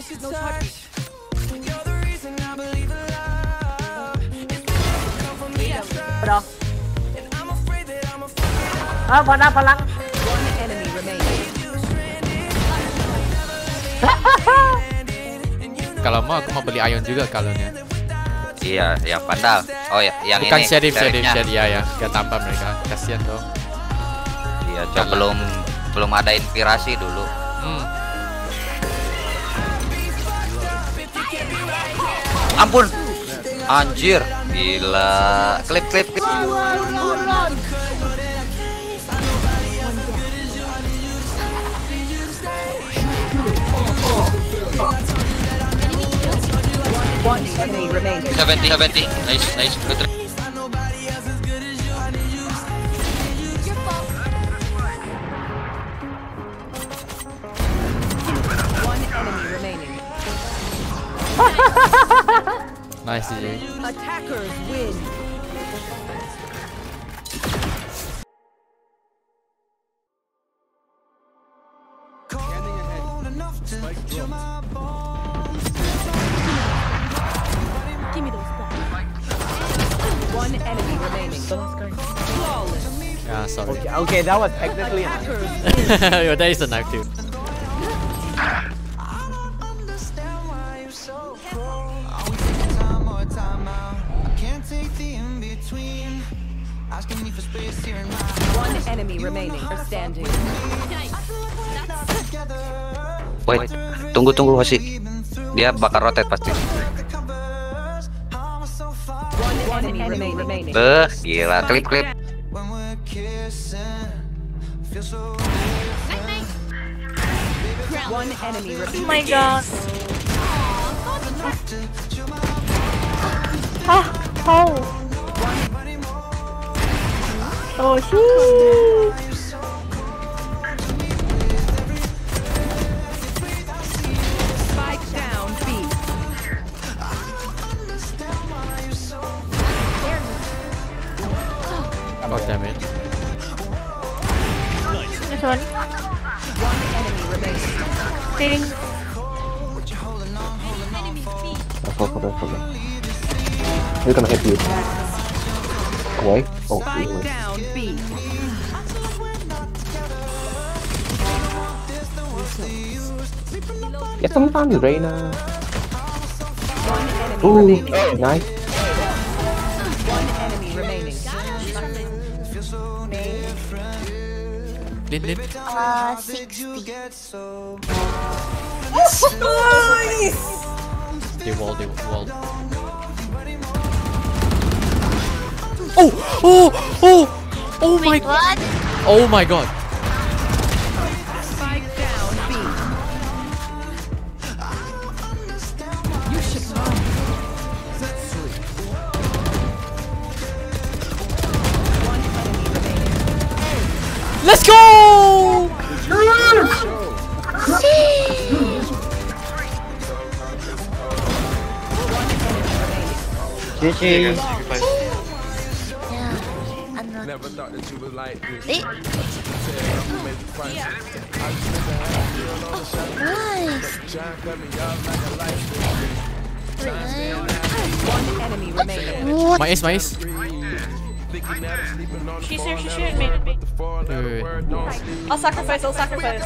no touch. You're the reason Kalau mau aku mau beli ayun juga kalau kalonnya. Iya, ya padahal. Oh ya, yang Bukan ini. Bukan sheriff, sheriff, sheriff ya ya. Gak tambah mereka. Kasihan dong. Iya, coba belum belum ada inspirasi dulu. Hmm. Ampun. Anjir. Gila. Klip klip klip. 70 70. Nice nice. Good Nice DJ. Attackers win. One enemy remaining. Flawless. Yeah, sorry. Okay, okay, that was exactly enough. Attackers Yo, there is a knife too. One enemy remaining. Standing. Wait. Tunggu tunggu masih. Dia bakal rotate pasti. Beh, gila. Klip klip. One enemy Oh my god. Ah, oh. Oh, sheesh. Spike down. B. God damn it. This one. One enemy remaining. Feeling. Hold on, hold on. We're gonna hit you. Away? Oh, Spike away. down. B. Get some fun, Reina. One Ooh, remaining. nice. One enemy remaining. Lin, Lin. Uh, 60. They wall, they wall. Oh, oh! Oh! Oh! Oh my god! What? Oh my god! Spike down. B. You should run. One enemy remaining. Let's go! GG never thought that you was like this. Nice. My ace, my ace. She's here, she's here. I'll sacrifice, I'll sacrifice.